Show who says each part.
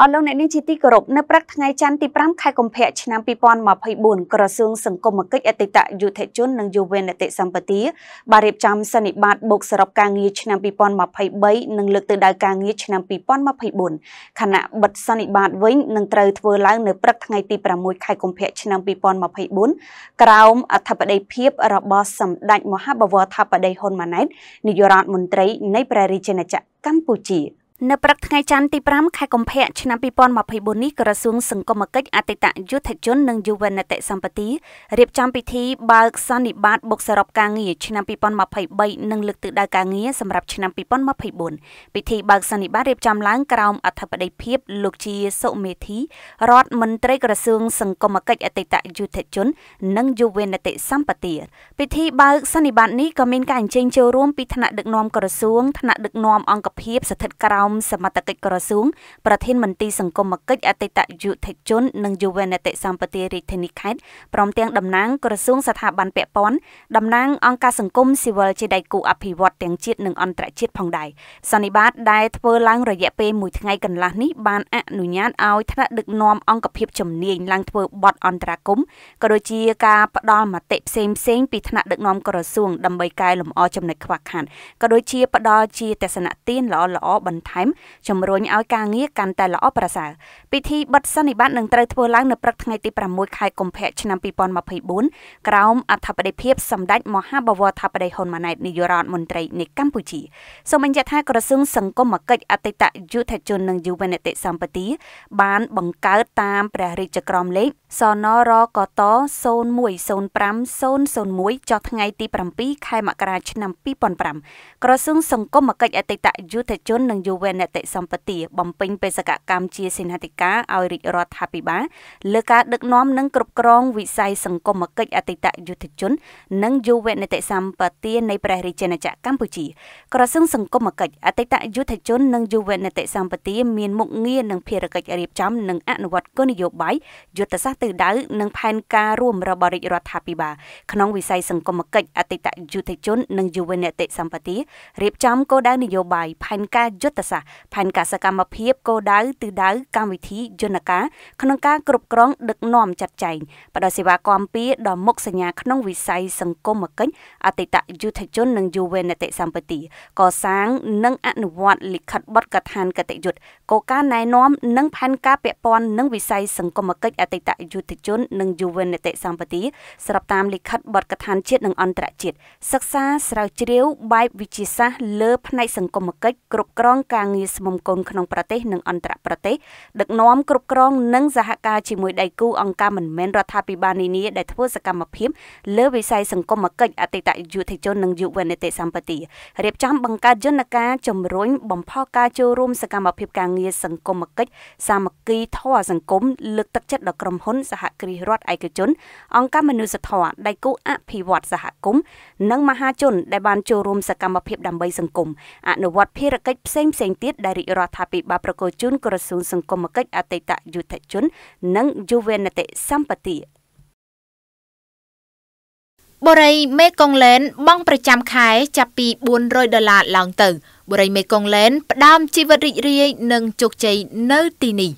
Speaker 1: អរលោកអ្នកនាងជាទីគោរពនៅព្រឹកថ្ងៃច័ន្ទទី5ខែកុម្ភៈឆ្នាំ2024ក្រសួងសង្គមគិច្ចអតីតយុទ្ធជននិងយុវនីតិសម្បទាបានរៀបចំសន្និបាតបូកសរុបការងារឆ្នាំ2023និងលើកទិសដៅការងារឆ្នាំ2024ខណៈបិទសន្និបាតវិញនឹងត្រូវធ្វើឡើងនៅព្រឹកថ្ងៃទី6ខែកុម្ភៈឆ្នាំ2024ក្រោមអធិបតីភាពរបស់សម្ដេចមហាបវរថាបតីហ៊ុនម៉ាណែតនាយករដ្ឋមន្ត្រីនៃព្រះរាជាណាចក្រកម្ពុជា នៅព្រឹកថ្ងៃច័ន្ទទី5ខែកុម្ភៈឆ្នាំ2024នេះក្រសួងសង្គមគិច្ចអតីតយុទ្ធជននិងយុវនីតិសម្បទារៀបចំពិធីបើកសន្និបាតបុកសរុបការងារឆ្នាំ2023និងលើកទិសដៅការងារសម្រាប់ឆ្នាំ2024ពិធីបើកសន្និបាតរៀបចំឡើងក្រោមអធិបតីភាពលោកជាសុមេធីរដ្ឋមន្ត្រីក្រសួងសង្គមគិច្ចអតីតយុទ្ធជន និងយុវនីតិសម្បទាពិធីបើកសន្និបាតនេះក៏មានការអញ្ជើញចូលរួមពីថ្នាក់ដឹកនាំក្រសួងថ្នាក់ដឹកនាំអង្គភាពស្ថិតក្រោមសមត្ថកិច្ចក្រសួងប្រធានមន្ត្រីសង្គមគិច្ចអតីតយុទ្ធជន និងយុវនីតិសម្បទារាជធានីខេត្តព្រមទាំងតំណាងក្រសួងស្ថាប័នពាក់ព័ន្ធតំណាងអង្គការសង្គមស៊ីវិលជាដៃគូអភិវឌ្ឍទាំងជាតិនិងអន្តរជាតិផងដែរសន្និបាតដែលធ្វើឡើងរយៈពេល1ថ្ងៃកន្លះនេះបានអនុញ្ញាតឲ្យថ្នាក់ដឹកនាំអង្គភាពជំនាញឡើងធ្វើបទអន្តរាគមក៏ដូចជាការផ្ដល់មតិផ្សេងផ្សេងពីថ្នាក់ដឹកនាំក្រសួងដើម្បីកែលម្អចំណុចខ្វះខាតក៏ដូចជាផ្ដល់ជាទស្សនៈទានល្អៗបន្ថែមជំរុញឲ្យការងារកាន់តែល្អប្រសើរពិធីបិទសន្និបាតនឹងត្រូវធ្វើឡើងនៅព្រឹកថ្ងៃទី6ខែកុម្ភៈឆ្នាំ2024ក្រោមអធិបតីភាពសម្ដេចមហាបវរថាបតីហ៊ុនម៉ាណែតនាយករដ្ឋមន្ត្រីនៃកម្ពុជាសូមបញ្ជាក់ថាក្រសួងសង្គមគិច្ចអតីតយុទ្ធជននិងយុវនីតិសម្បទាបានបង្កើតតាមព្រះរាជក្រមលេខសនរកត01050001ចុះថ្ងៃទី7ខែមករាឆ្នាំ2005ក្រសួងសង្គមគិច្ចអតីតយុទ្ធជននិងយុវនីតិសម្បទាបំពេញបេសកកម្មជាសេនាធិការឲ្យរាជរដ្ឋាភិបាលលើការដឹកនាំនិងគ្រប់គ្រងវិស័យសង្គមគិច្ចអតីតយុទ្ធជន និងយុវនីតិសម្បទានៃព្រះរាជាណាចក្រកម្ពុជាក្រសួងសង្គមគិច្ចអតីតយុទ្ធជននិងយុវនីតិសម្បទាមានមុខងារនិងភារកិច្ចរៀបចំនិងអនុវត្តគោលនយោបាយយុទ្ធសាស្ត្រទិសដៅនិងផែនការរួមរបស់រាជរដ្ឋាភិបាលក្នុងវិស័យសង្គមគិច្ចអតីតយុទ្ធជននិងយុវនីតិសម្បទារៀបចំគោលដៅនយោបាយផែនការយុទ្ធសាស្ត្រផែនការសកម្មភាពគោលដៅទិសដៅកម្មវិធីយន្តការក្នុងការគ្រប់គ្រងដឹកនាំចាត់ចែងផ្ដល់សេវាគាំពារដល់មុខសញ្ញាក្នុងវិស័យសង្គមគិច្ចអតីតយុទ្ធជននិងយុវនីតិសម្បទាកសាងនិងអនុវត្តលិខិតបទកថានកតិយុត្តគោលការណ៍ណែនាំនិងផែនការពាក់ព័ន្ធនឹងវិស័យសង្គមគិច្ចអតីតយុទ្ធជននិងយុវនីតិសម្បទាស្របតាមលិខិតបទកថាជាតិនិងអន្តរជាតិសិក្សាស្រាវជ្រាវបែបវិទ្យាសាស្ត្រលើផ្នែកសង្គមគិច្ចគ្រប់គ្រងការងារស្មុំកូនក្នុងប្រទេសនិងអន្តរប្រទេសដឹកនាំគ្រប់គ្រងនិងសហការជាមួយដៃគូអង្គការមិនមែនរដ្ឋាភិបាលនានាដែលធ្វើសកម្មភាពលើវិស័យសង្គមគិច្ចអតីតយុទ្ធជននិងយុវនីតិសម្បទារៀបចំបង្កើតយន្តការជំរុញបំផុសការចូលរួមសកម្មភាពការងារសង្គមគិច្ចសាមគ្គីធម៌សង្គមលើកទឹកចិត្តដល់ក្រុមហ៊ុនសហគ្រាសរដ្ឋឯកជន អង្គការមនុស្សធម៌ដៃគូអភិវឌ្ឍសហគមន៍និងមហាជនដែលបានចូលរួមសកម្មភាពដើម្បីសង្គមអនុវត្តភារកិច្ចផ្សេងផ្សេងទៀតដែលរាជរដ្ឋាភិបាលប្រកោជូនក្រសួងសង្គមគិច្ចអតីតយុទ្ធជន និងយុវនីតិសម្បទា
Speaker 2: បូរីមេកុងឡែនបង់ប្រចាំខែចាប់ពី400ដុល្លារឡើងទៅបូរីមេកុងឡែនផ្ដើមជីវិតរីករាយនិងជោគជ័យនៅទីនេះ